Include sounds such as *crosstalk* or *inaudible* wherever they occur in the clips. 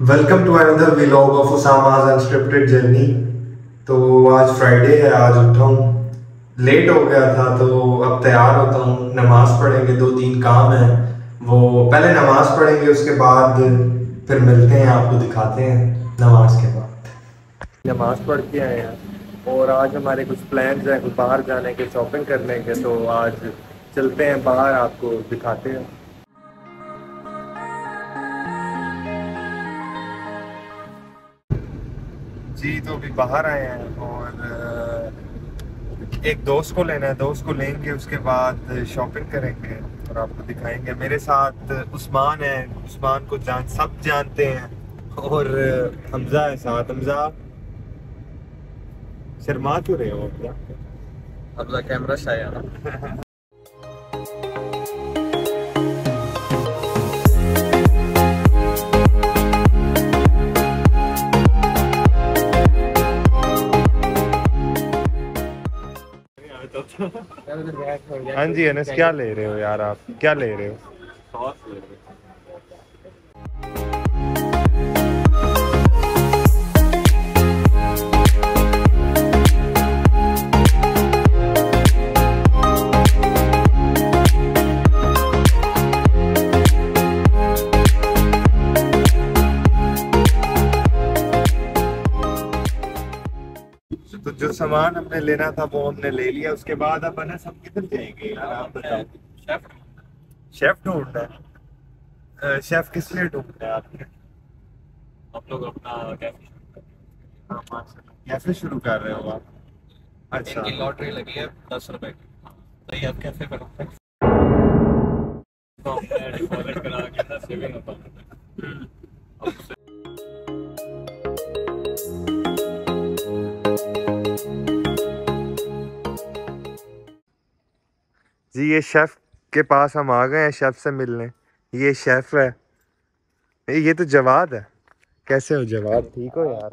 Welcome to another vlog of Usama's unscripted journey तो आज Friday है, आज उठा हूँ। लेट हो गया था तो अब तैयार होता हूँ। नमाज़ पढ़ेंगे दो तीन काम है। वो पहले नमाज़ पढ़ेंगे, उसके बाद फिर मिलते हैं, आपको दिखाते हैं नमाज़ के बाद। नमाज़ पढ़ के आए हैं। और आज हमारे कुछ प्लान्स हैं, कुछ बाहर जाने के शॉपिंग करने के तो आज चलते हैं बाहर, आपको दिखाते हैं। जी तो अभी बाहर आए हैं और एक दोस्त को लेना है दोस्त को लेंगे उसके बाद शॉपिंग करेंगे और आपको दिखाएँगे। मेरे साथ उस्मान है उस्मान को जान सब जानते हैं और हमजा है साथ। हमजा शर्मा क्यों रहे हो हमजा कैमरा शाया *laughs* हाँ जी अनस क्या ले रहे हो यार आप? क्या ले रहे हो। जो सामान हमने लेना था वो हमने ले लिया। उसके बाद अब अनस हम किधर जाएँगे? यार आप बताओ। शेफ शेफ ढूंढना है। शेफ किस लिए ढूंढना है आपने? हम लोग अपना कैफ़े हाँ, माशाल्लाह। कैसे शुरू कर रहे हो आप? अच्छा। लॉटरी लगी है दस रुपए की। तो ये कैसे करोगे तो हमने डिपॉजिट करा के ना सेविंग अकाउंट जी ये शेफ के पास हम आ गए हैं शेफ से मिलने। ये शेफ है। ये तो जवाद है। कैसे हो जवाब ठीक हो यार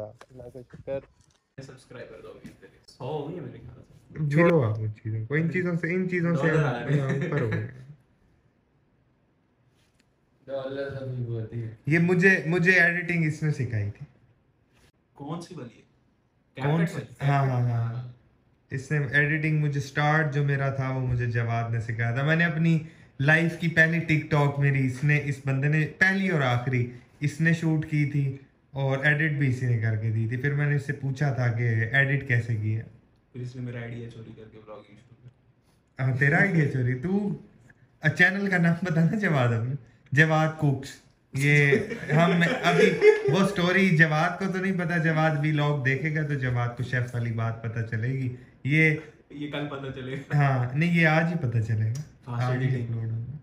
छोड़ो आप उन चीज़ों को। इन चीज़ों से इन चीज़ों से ऊपर हो गए है। ये मुझे मुझे एडिटिंग इसने सिखाई थी। कौन सी वाली है? कौन सी? हाँ हाँ हाँ। इसने एडिटिंग मुझे स्टार्ट जो मेरा था वो मुझे जवाद ने सिखाया था। मैंने अपनी लाइफ की पहली टिकटॉक मेरी इसने इस बंदे ने पहली और आखिरी इसने शूट की थी और एडिट भी इसी ने करके दी थी। फिर मैंने इससे पूछा था कि एडिट कैसे किया फिर इसने मेरा आइडिया चोरी करके ब्लॉगिंग शुरू कर हाँ तेरा आइडिया चोरी। तू चैनल का नाम बताना जवाद अभी जवाद कुक्स ये हम अभी वो स्टोरी जवाद को तो नहीं पता जवाद भी लोग देखेगा तो जवाद को शेफ वाली बात पता चलेगी। ये ये कल पता चलेगा। हाँ नहीं ये आज ही पता चलेगा। आज ही अपलोड होगा।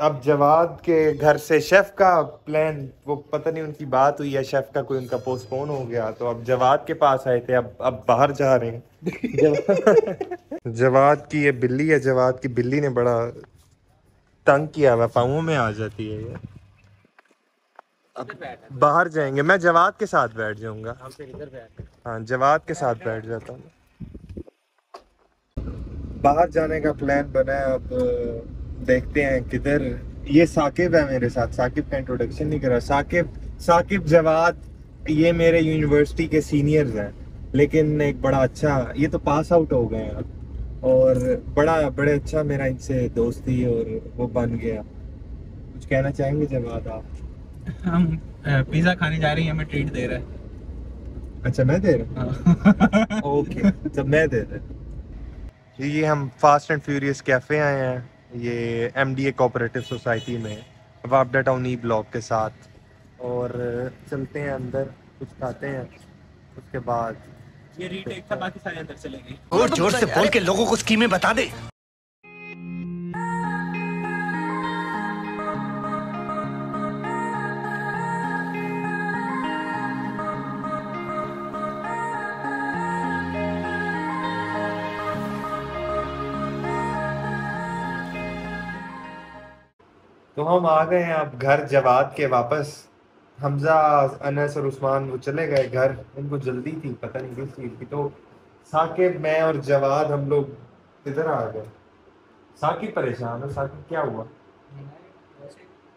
अब जवाद के घर से शेफ का प्लान वो पता नहीं उनकी बात हुई या शेफ का कोई उनका पोस्टपोन हो गया तो अब जवाद के पास आए थे अब अब बाहर जा रहे हैं। जवा- *laughs* जवाद की ये बिल्ली है जवाद की बिल्ली ने बड़ा तंग किया हुआ पाँवों में आ जाती है ये। अब बाहर जाएँगे मैं जवाद के साथ बैठ जाऊँगा। हम फिर इधर बैठ हाँ जवाद के साथ बैठ जाता हूँ। बाहर जाने का प्लान बना है अब देखते हैं किधर ये साकिब है मेरे साथ साकिब का इंट्रोडक्शन नहीं करा। साकिब साकिब जवाद ये मेरे यूनिवर्सिटी के सीनियर्स हैं। लेकिन एक बड़ा अच्छा ये तो पास आउट हो गए हैं और बड़ा बड़े अच्छा मेरा इनसे दोस्ती और वो बन गया। कुछ कहना चाहेंगे जवाद आप? हम पिज्जा खाने जा रही हैं हमें ट्रीट दे रहा है। अच्छा मैं दे रहा हूँ? ओके तो मैं दे दे ये हम फास्ट एंड फ्यूरियस कैफ़े आए हैं। ये M D A cooperative society में वापडा टाउन ई ब्लॉक के साथ। और चलते हैं अंदर कुछ खाते हैं उसके बाद ये रीटेक था बाकी सारे अंदर चले गए। और ज़ोर से बोल के लोगों को स्कीमें बता दे। तो हम आ गए हैं अब घर जवाद के वापस। हमजा अनस और उस्मान वो चले गए घर। इनको जल्दी थी पता नहीं किस चीज़ की। तो साकिब मैं और जवाद हम लोग इधर आ गए। साकिब परेशान है? साकिब क्या हुआ?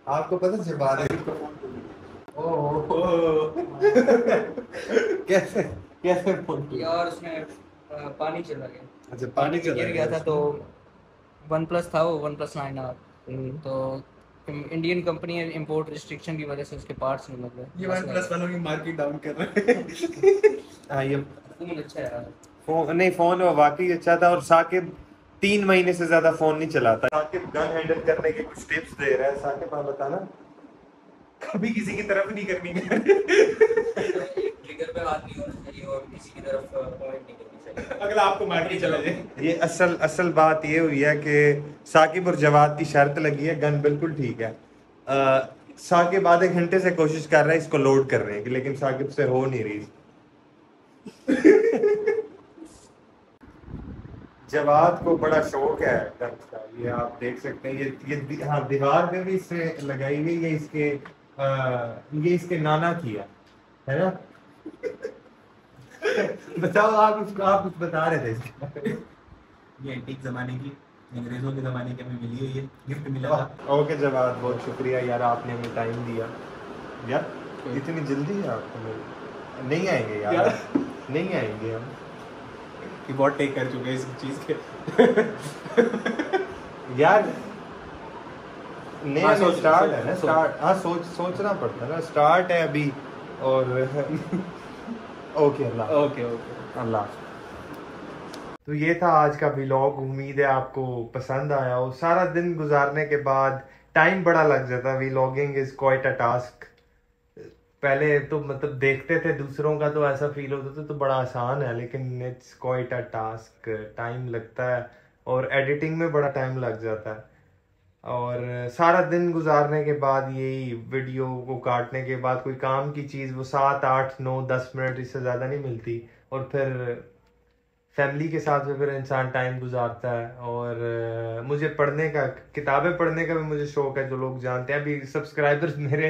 आपको पता जवाद है? *laughs* कैसे कैसे फ़ोन किया? यार उसमें पानी चला गया। अच्छा पानी चला गिर गया था तो वन प्लस था वो one plus nine R hmm. तो इंडियन कंपनी है इंपोर्ट रिस्ट्रिक्शन की वजह से उसके पार्ट्स नहीं मिल रहे। ये वन प्लस वालों की मार्केट डाउन कर रहे हैं। हाँ ये फ़ोन अच्छा है यार। फ़ोन नहीं फ़ोन वाकई अच्छा था और साकिब तीन महीने से ज़्यादा फ़ोन नहीं चलाता। साकिब गन हैंडल करने के कुछ टिप्स दे रहा है। साकिब आप बताना। कभी किसी की तरफ़ नहीं करनी। ट्रिगर पे हाथ नहीं होना चाहिए और किसी की तरफ़ पॉइंट नहीं करनी। *laughs* अगला आपको मार चला जाए। ये असल असल बात ये हुई है कि साकिब और जवाद की शर्त लगी है गन बिल्कुल ठीक है। साकिब आधे घंटे से कोशिश कर रहा है इसको लोड करने की लेकिन साकिब से हो नहीं रही। *laughs* जवाद को बड़ा शौक है का। ये आप देख सकते हैं ये ये हाँ दीवार पे भी इससे लगाई हुई ये इसके आ, ये इसके नाना की है है ना? *laughs* बताओ आप उसको आप कुछ बता रहे थे। ये एंटीक जमाने की अंग्रेज़ों के जमाने की हमें मिली हुई है गिफ्ट मिला था। ओके जवाद बहुत शुक्रिया यार आपने हमें टाइम दिया। यार इतनी जल्दी है आपको नहीं आएँगे यार। यार। नहीं आएँगे हम। कि बहुत टेक कर चुके हैं इस चीज़ के। यार नहीं हाँ, स्टार्ट है ना स्टार्ट हाँ सोच सोचना पड़ता है ना स्टार्ट है अभी और okay Allah okay okay Allah तो ये था आज का व्लॉग उम्मीद है आपको पसंद आया हो. सारा दिन गुजारने के बाद टाइम बड़ा लग जाता है. Vlogging is quite a task पहले तो मतलब देखते थे दूसरों का तो ऐसा फील होता था तो बड़ा आसान है लेकिन it's quite a task time लगता है और एडिटिंग में बड़ा टाइम लग जाता है. और सारा दिन गुजारने के बाद यही वीडियो को काटने के बाद कोई काम की चीज़ वो सात आठ नौ दस मिनट इससे ज़्यादा नहीं मिलती। और फिर फैमिली के साथ में फिर इंसान टाइम गुजारता है। और मुझे पढ़ने का किताबें पढ़ने का भी मुझे शौक है जो लोग जानते हैं। अभी सब्सक्राइबर्स मेरे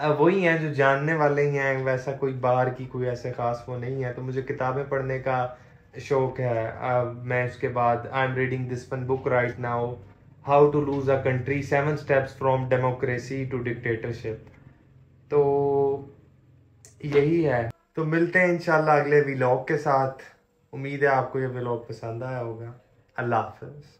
वही हैं जो जानने वाले ही हैं। वैसा कोई बाहर की कोई ऐसे खास वो नहीं है। तो मुझे किताबें पढ़ने का शौक है। अ, मैं उसके बाद I am reading this one book right now how to lose a country seven steps from democracy to dictatorship तो यही है। तो मिलते हैं इंशाल्लाह अगले व्लॉग के साथ। उम्मीद है आपको ये व्लॉग पसंद आया होगा। अल्लाह हाफिज।